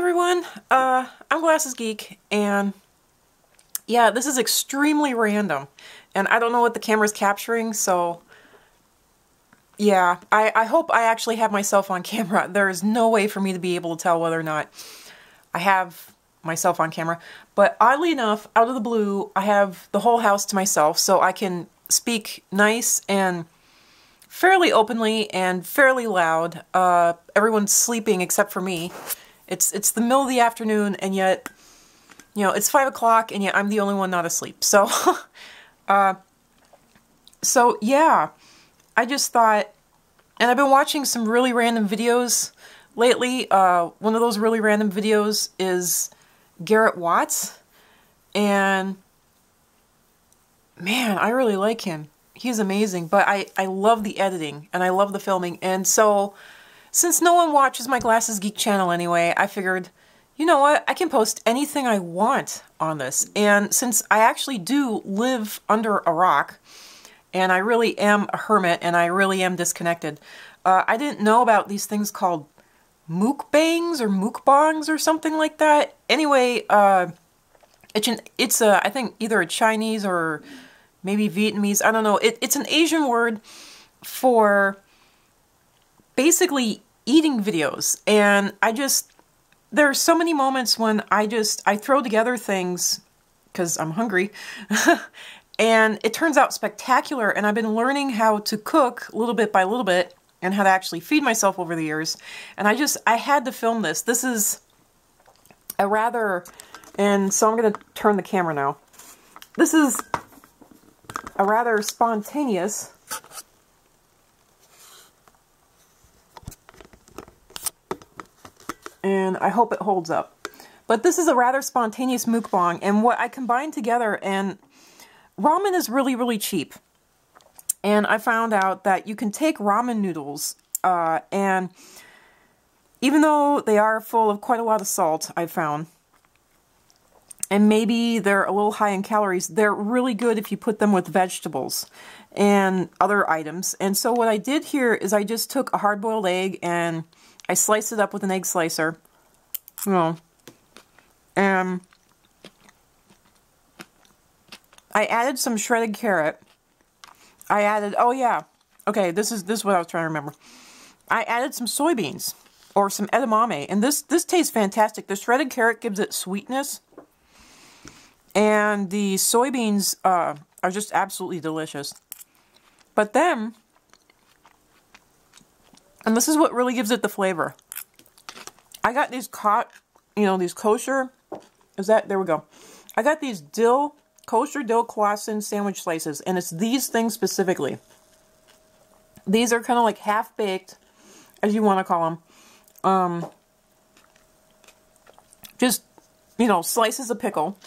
everyone, uh, I'm Glasses Geek, and yeah, this is extremely random, and I don't know what the camera's capturing, so yeah, I, I hope I actually have myself on camera. There is no way for me to be able to tell whether or not I have myself on camera, but oddly enough, out of the blue, I have the whole house to myself, so I can speak nice and fairly openly and fairly loud. Uh, everyone's sleeping except for me. It's it's the middle of the afternoon, and yet, you know, it's five o'clock, and yet I'm the only one not asleep. So, uh, so yeah, I just thought, and I've been watching some really random videos lately. Uh, one of those really random videos is Garrett Watts, and man, I really like him. He's amazing, but I, I love the editing and I love the filming. And so since no one watches my Glasses Geek channel anyway, I figured, you know what, I can post anything I want on this. And since I actually do live under a rock, and I really am a hermit, and I really am disconnected, uh, I didn't know about these things called mukbangs or mukbangs or something like that. Anyway, uh, it's an, it's a, I think either a Chinese or maybe Vietnamese, I don't know. It, it's an Asian word for basically eating videos. And I just, there are so many moments when I just, I throw together things because I'm hungry. and it turns out spectacular. And I've been learning how to cook little bit by little bit and how to actually feed myself over the years. And I just, I had to film this. This is a rather, and so I'm going to turn the camera now. This is a rather spontaneous and I hope it holds up. But this is a rather spontaneous mukbang, and what I combined together, and ramen is really, really cheap. And I found out that you can take ramen noodles, uh, and even though they are full of quite a lot of salt, I found, and maybe they're a little high in calories, they're really good if you put them with vegetables and other items. And so what I did here is I just took a hard-boiled egg and I sliced it up with an egg slicer. Know, and I added some shredded carrot. I added, oh yeah, okay, this is this is what I was trying to remember. I added some soybeans or some edamame, and this this tastes fantastic. The shredded carrot gives it sweetness, and the soybeans uh, are just absolutely delicious. But then and this is what really gives it the flavor. I got these caught, you know, these kosher. Is that there we go. I got these dill kosher dill Claussen sandwich slices, and it's these things specifically. These are kind of like half baked, as you want to call them. Um, just you know, slices of pickle,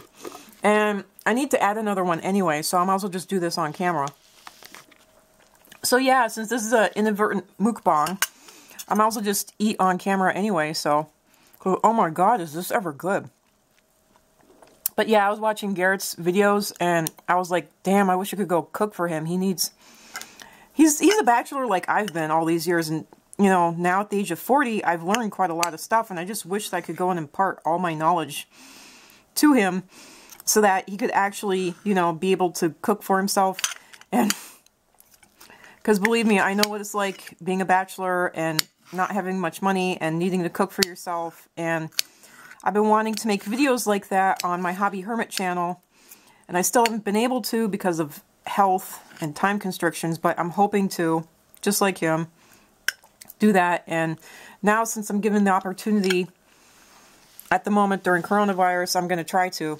and I need to add another one anyway, so I might as well just do this on camera. So yeah, since this is an inadvertent mukbang, I'm also just eat on camera anyway, so... Oh my god, is this ever good? But yeah, I was watching Garrett's videos, and I was like, damn, I wish I could go cook for him. He needs... He's, he's a bachelor like I've been all these years, and, you know, now at the age of 40, I've learned quite a lot of stuff, and I just wish that I could go and impart all my knowledge to him so that he could actually, you know, be able to cook for himself and... Because believe me, I know what it's like being a bachelor and not having much money and needing to cook for yourself. And I've been wanting to make videos like that on my Hobby Hermit channel. And I still haven't been able to because of health and time constrictions. But I'm hoping to, just like him, do that. And now since I'm given the opportunity at the moment during coronavirus, I'm going to try to.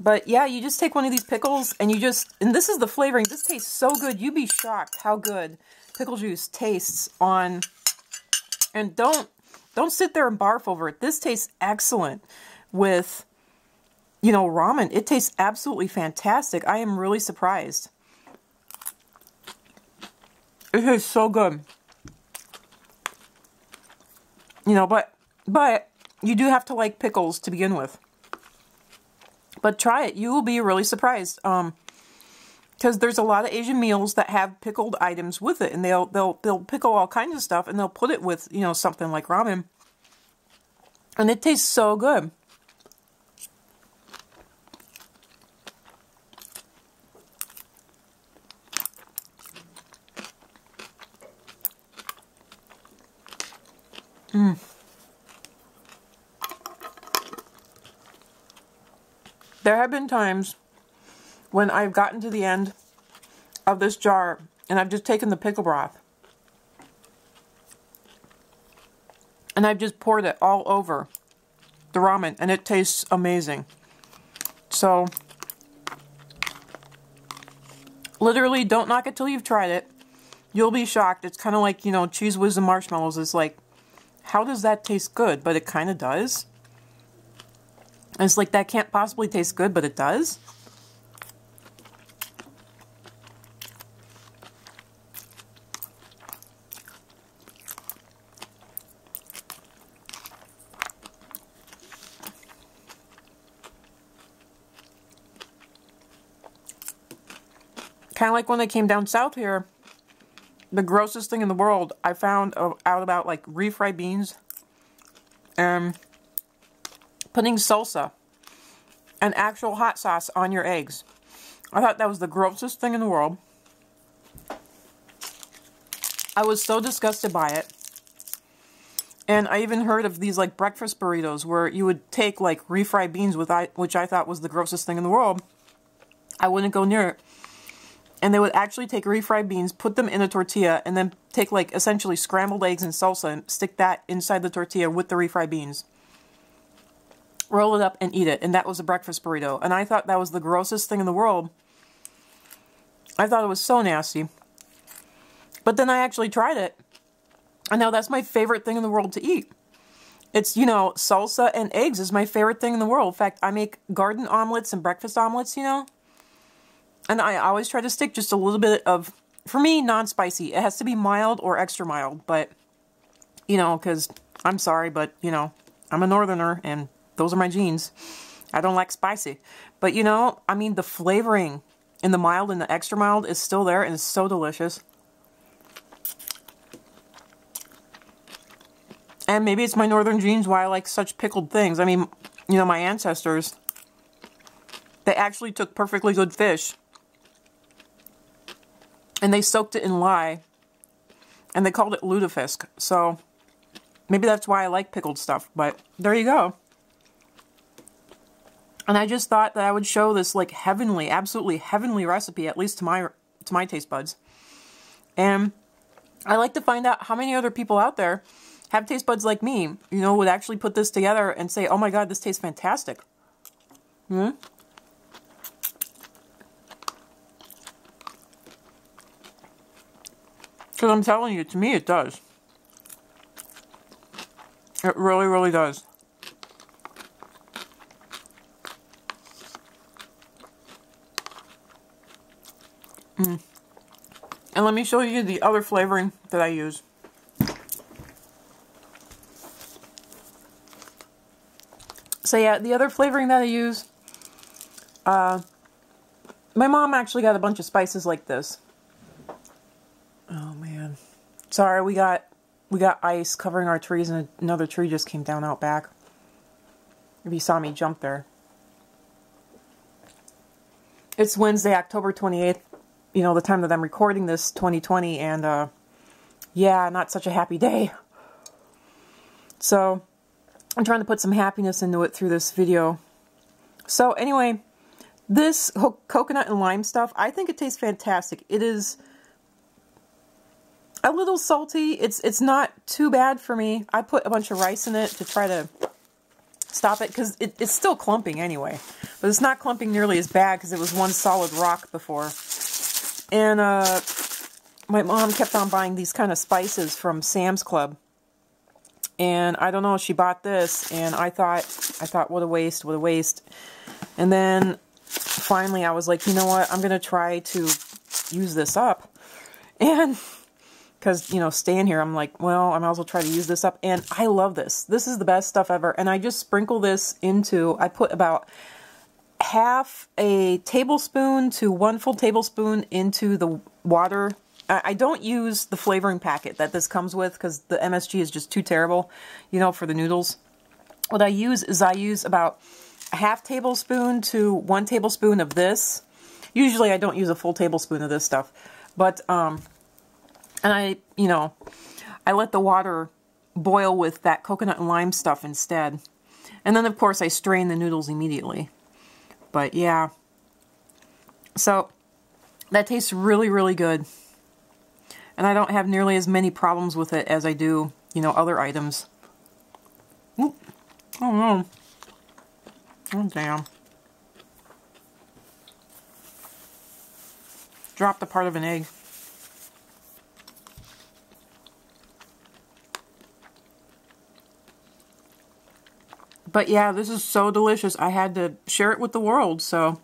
But yeah, you just take one of these pickles and you just, and this is the flavoring. This tastes so good. You'd be shocked how good pickle juice tastes on, and don't, don't sit there and barf over it. This tastes excellent with, you know, ramen. It tastes absolutely fantastic. I am really surprised. It tastes so good. You know, but, but you do have to like pickles to begin with. But try it. You will be really surprised. Um, because there's a lot of Asian meals that have pickled items with it, and they'll they'll they'll pickle all kinds of stuff, and they'll put it with you know something like ramen. And it tastes so good. Mm. There have been times when I've gotten to the end of this jar and I've just taken the pickle broth and I've just poured it all over the ramen and it tastes amazing. So, literally, don't knock it till you've tried it. You'll be shocked. It's kind of like, you know, Cheez Whiz and marshmallows. It's like, how does that taste good? But it kind of does. And it's like, that can't possibly taste good, but it does. Kind of like when I came down south here, the grossest thing in the world I found out about like refried beans and putting salsa and actual hot sauce on your eggs. I thought that was the grossest thing in the world. I was so disgusted by it. And I even heard of these like breakfast burritos where you would take like refried beans, with I, which I thought was the grossest thing in the world. I wouldn't go near it and they would actually take refried beans, put them in a tortilla, and then take like essentially scrambled eggs and salsa and stick that inside the tortilla with the refried beans. Roll it up and eat it, and that was a breakfast burrito. And I thought that was the grossest thing in the world. I thought it was so nasty. But then I actually tried it. And now that's my favorite thing in the world to eat. It's, you know, salsa and eggs is my favorite thing in the world. In fact, I make garden omelets and breakfast omelets, you know. And I always try to stick just a little bit of, for me, non-spicy. It has to be mild or extra mild, but, you know, because I'm sorry, but, you know, I'm a northerner and those are my genes. I don't like spicy. But, you know, I mean, the flavoring in the mild and the extra mild is still there and it's so delicious. And maybe it's my northern genes why I like such pickled things. I mean, you know, my ancestors, they actually took perfectly good fish and they soaked it in lye, and they called it lutefisk. So maybe that's why I like pickled stuff. But there you go. And I just thought that I would show this like heavenly, absolutely heavenly recipe, at least to my to my taste buds. And I like to find out how many other people out there have taste buds like me, you know, would actually put this together and say, oh my god, this tastes fantastic. Hmm? Because I'm telling you, to me it does. It really, really does. Mm. And let me show you the other flavoring that I use. So yeah, the other flavoring that I use, uh, my mom actually got a bunch of spices like this. Sorry, we got we got ice covering our trees and another tree just came down out back. If you saw me jump there. It's Wednesday, October 28th, you know, the time that I'm recording this, 2020, and uh yeah, not such a happy day. So, I'm trying to put some happiness into it through this video. So, anyway, this coconut and lime stuff, I think it tastes fantastic. It is a little salty. It's it's not too bad for me. I put a bunch of rice in it to try to stop it because it, it's still clumping anyway. But it's not clumping nearly as bad because it was one solid rock before. And uh, my mom kept on buying these kind of spices from Sam's Club. And I don't know, she bought this and I thought, I thought, what a waste, what a waste. And then finally I was like, you know what, I'm going to try to use this up. And because, you know, staying here, I'm like, well, I might as well try to use this up. And I love this. This is the best stuff ever. And I just sprinkle this into, I put about half a tablespoon to one full tablespoon into the water. I don't use the flavoring packet that this comes with because the MSG is just too terrible, you know, for the noodles. what I use is I use about a half tablespoon to one tablespoon of this. Usually I don't use a full tablespoon of this stuff. But, um, and I, you know, I let the water boil with that coconut and lime stuff instead. And then, of course, I strain the noodles immediately. But, yeah. So, that tastes really, really good. And I don't have nearly as many problems with it as I do, you know, other items. Oop. Oh, no. Oh, damn. Dropped a part of an egg. But yeah, this is so delicious. I had to share it with the world, so...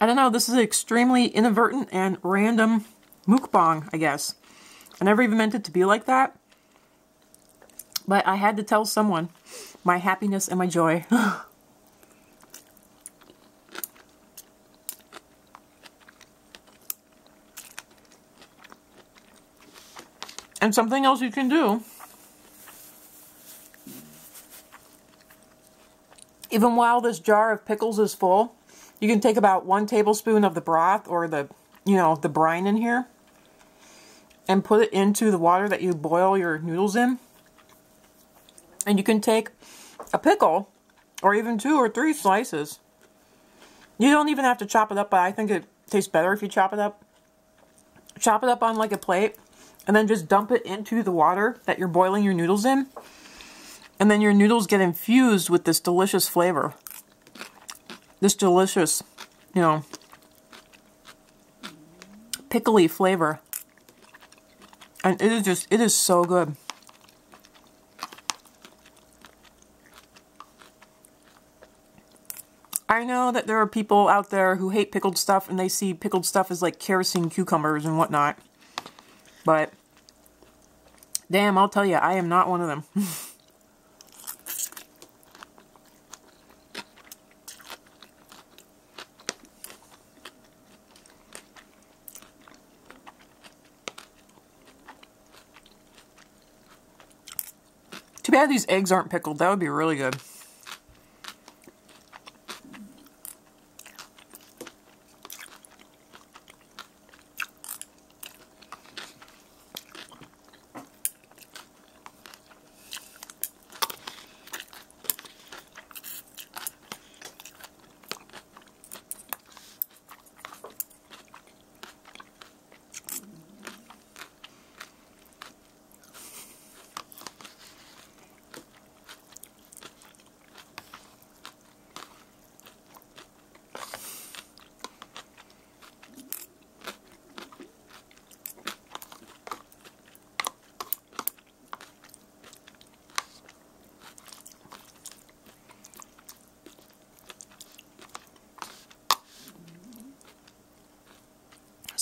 I don't know, this is an extremely inadvertent and random mukbang, I guess. I never even meant it to be like that. But I had to tell someone my happiness and my joy. and something else you can do. Even while this jar of pickles is full, you can take about one tablespoon of the broth or the, you know, the brine in here and put it into the water that you boil your noodles in. And you can take a pickle or even two or three slices. You don't even have to chop it up, but I think it tastes better if you chop it up. Chop it up on like a plate and then just dump it into the water that you're boiling your noodles in. And then your noodles get infused with this delicious flavor this delicious, you know, pickly flavor. And it is just, it is so good. Know that there are people out there who hate pickled stuff and they see pickled stuff as like kerosene cucumbers and whatnot. But, damn, I'll tell you, I am not one of them. Too bad these eggs aren't pickled. That would be really good.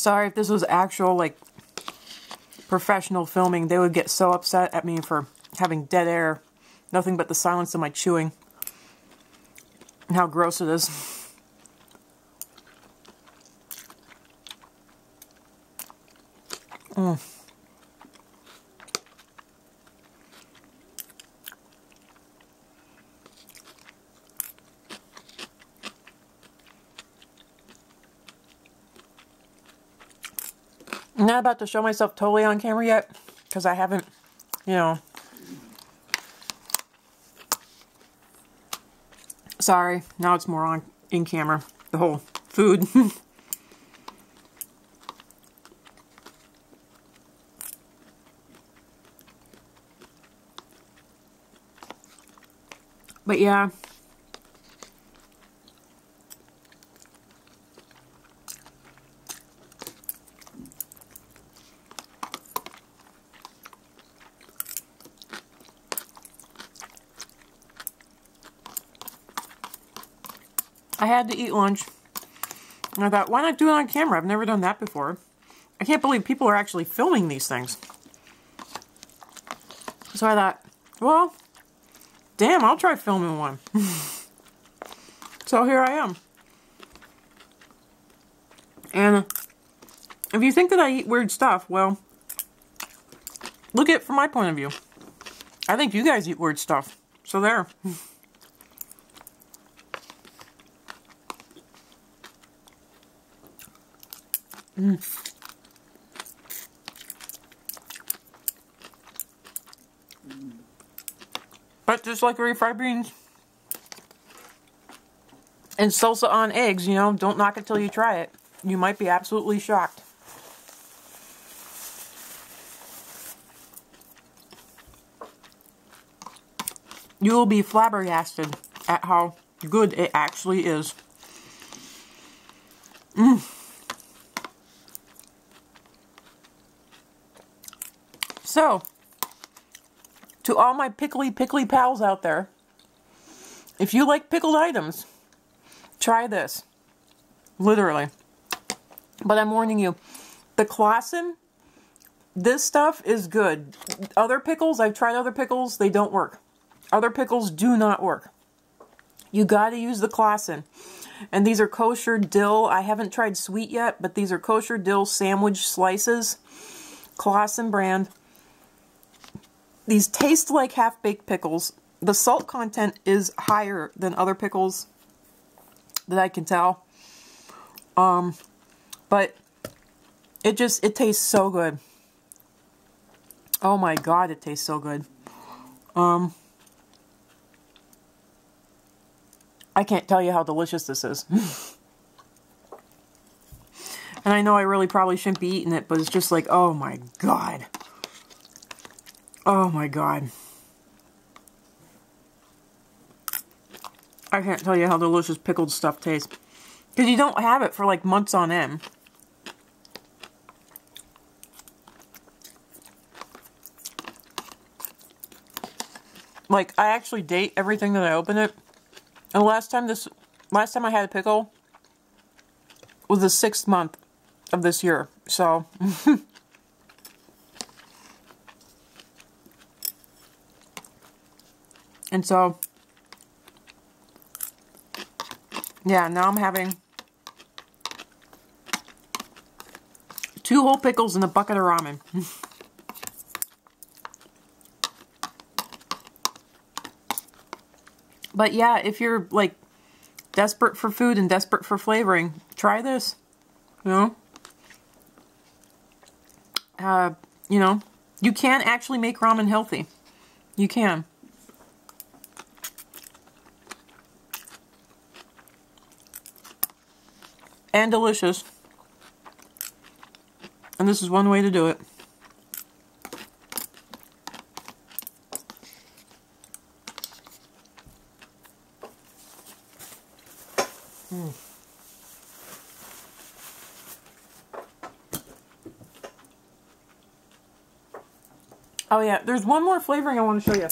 Sorry if this was actual, like, professional filming. They would get so upset at me for having dead air. Nothing but the silence of my chewing. And how gross it is. Not about to show myself totally on camera yet because I haven't, you know. Sorry, now it's more on in camera. The whole food. but yeah, had to eat lunch. And I thought, why not do it on camera? I've never done that before. I can't believe people are actually filming these things. So I thought, well, damn, I'll try filming one. so here I am. And if you think that I eat weird stuff, well, look at it from my point of view. I think you guys eat weird stuff. So there. Mm. But just like refried beans and salsa on eggs, you know, don't knock it till you try it. You might be absolutely shocked. You will be flabbergasted at how good it actually is. Mmm. So, to all my pickly pickly pals out there, if you like pickled items, try this. Literally. But I'm warning you, the Claussen, this stuff is good. Other pickles, I've tried other pickles, they don't work. Other pickles do not work. You got to use the Claussen. And these are kosher dill. I haven't tried sweet yet, but these are kosher dill sandwich slices. Claussen brand. These taste like half-baked pickles. The salt content is higher than other pickles that I can tell. Um, but it just, it tastes so good. Oh my god, it tastes so good. Um, I can't tell you how delicious this is. and I know I really probably shouldn't be eating it, but it's just like, oh my god. Oh my god. I can't tell you how delicious pickled stuff tastes. Because you don't have it for like months on end. Like, I actually date everything that I open it. And last time this, last time I had a pickle was the sixth month of this year. So, And so, yeah, now I'm having two whole pickles in a bucket of ramen. but yeah, if you're like desperate for food and desperate for flavoring, try this. You know? Uh, you know, you can actually make ramen healthy. You can. And delicious. And this is one way to do it. Mm. Oh yeah, there's one more flavoring I want to show you.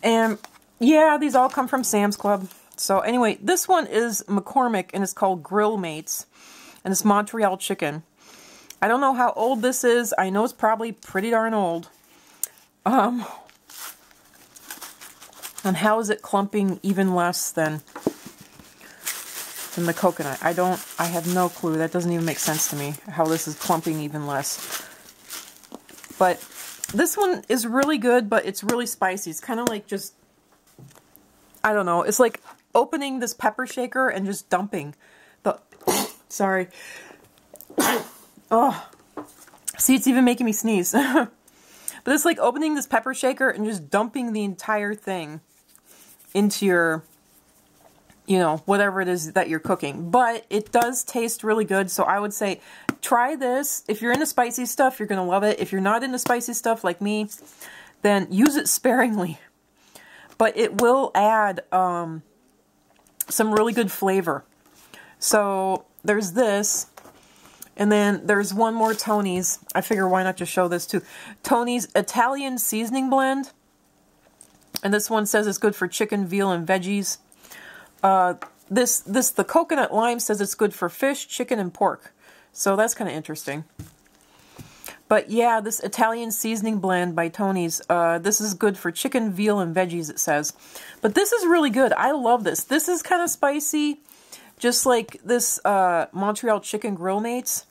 And yeah, these all come from Sam's Club. So anyway, this one is McCormick and it's called Grill Mates. And it's Montreal chicken. I don't know how old this is. I know it's probably pretty darn old. Um, and how is it clumping even less than than the coconut? I don't, I have no clue. That doesn't even make sense to me, how this is clumping even less. But this one is really good, but it's really spicy. It's kind of like just I don't know. It's like opening this pepper shaker and just dumping the... sorry. oh. See, it's even making me sneeze. but it's like opening this pepper shaker and just dumping the entire thing into your, you know, whatever it is that you're cooking. But it does taste really good, so I would say try this. If you're into spicy stuff, you're going to love it. If you're not into spicy stuff like me, then use it sparingly but it will add um, some really good flavor. So there's this, and then there's one more Tony's. I figure why not just show this too. Tony's Italian Seasoning Blend. And this one says it's good for chicken, veal, and veggies. Uh, this, this, the coconut lime says it's good for fish, chicken, and pork. So that's kind of interesting. But yeah, this Italian seasoning blend by Tony's, uh, this is good for chicken, veal, and veggies, it says. But this is really good. I love this. This is kind of spicy, just like this uh, Montreal Chicken Grill Mates.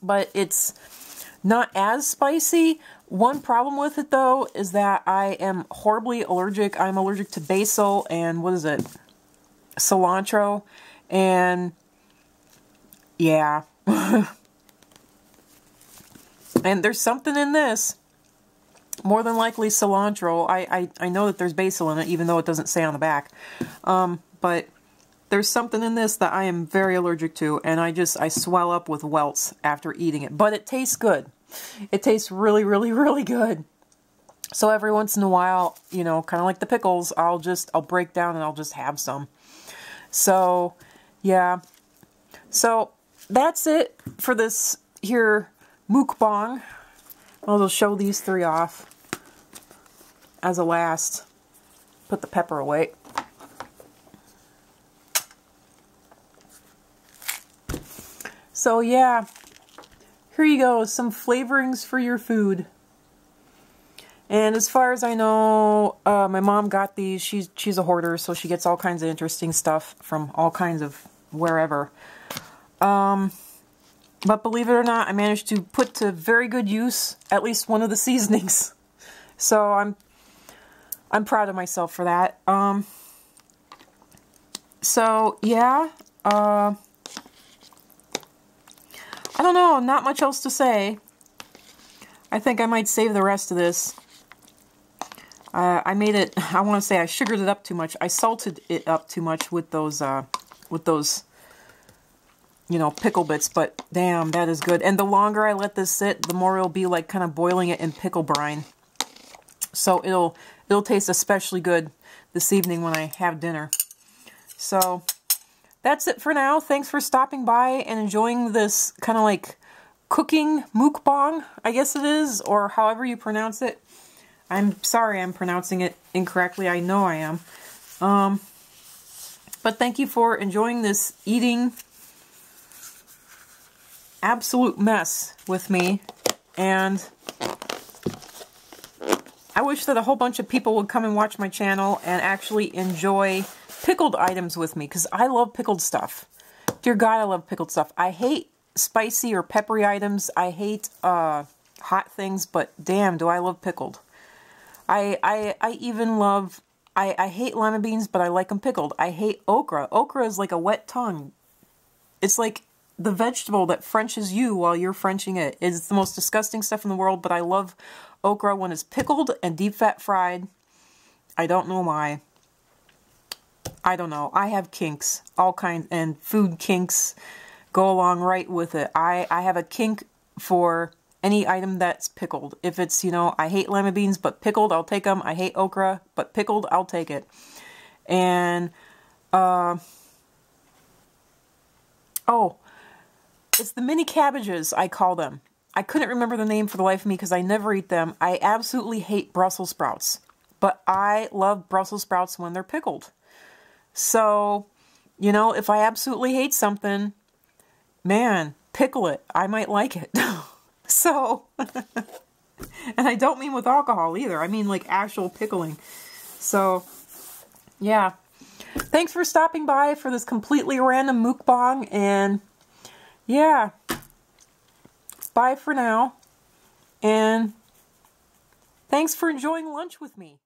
But it's not as spicy. One problem with it, though, is that I am horribly allergic. I'm allergic to basil and, what is it, cilantro. And, yeah. And there's something in this. More than likely cilantro. I, I, I know that there's basil in it, even though it doesn't say on the back. Um, but there's something in this that I am very allergic to, and I just, I swell up with welts after eating it. But it tastes good. It tastes really, really, really good. So every once in a while, you know, kind of like the pickles, I'll just, I'll break down and I'll just have some. So, yeah. So, that's it for this here mukbang. I'll show these three off as a last. Put the pepper away. So yeah, here you go, some flavorings for your food. And as far as I know, uh, my mom got these. She's she's a hoarder, so she gets all kinds of interesting stuff from all kinds of wherever. Um, but believe it or not, I managed to put to very good use at least one of the seasonings. So I'm I'm proud of myself for that. Um, so yeah, uh, I don't know, not much else to say. I think I might save the rest of this. Uh, I made it, I want to say I sugared it up too much. I salted it up too much with those, uh, with those you know, pickle bits, but damn, that is good. And the longer I let this sit, the more it'll be like kind of boiling it in pickle brine. So it'll it'll taste especially good this evening when I have dinner. So that's it for now. Thanks for stopping by and enjoying this kind of like cooking mukbang, I guess it is, or however you pronounce it. I'm sorry I'm pronouncing it incorrectly. I know I am. Um, but thank you for enjoying this eating absolute mess with me. And I wish that a whole bunch of people would come and watch my channel and actually enjoy pickled items with me because I love pickled stuff. Dear God, I love pickled stuff. I hate spicy or peppery items. I hate uh, hot things, but damn, do I love pickled. I, I, I even love, I, I hate lima beans, but I like them pickled. I hate okra. Okra is like a wet tongue. It's like the vegetable that Frenches you while you're Frenching it is the most disgusting stuff in the world, but I love okra when it's pickled and deep fat fried. I don't know why. I don't know. I have kinks, all kinds, and food kinks go along right with it. I, I have a kink for any item that's pickled. If it's, you know, I hate lima beans, but pickled, I'll take them. I hate okra, but pickled, I'll take it. And, uh, oh, it's the mini cabbages, I call them. I couldn't remember the name for the life of me because I never eat them. I absolutely hate Brussels sprouts, but I love Brussels sprouts when they're pickled. So, you know, if I absolutely hate something, man, pickle it. I might like it. so, and I don't mean with alcohol either. I mean like actual pickling. So, yeah. Thanks for stopping by for this completely random mukbang and yeah. Bye for now. And thanks for enjoying lunch with me.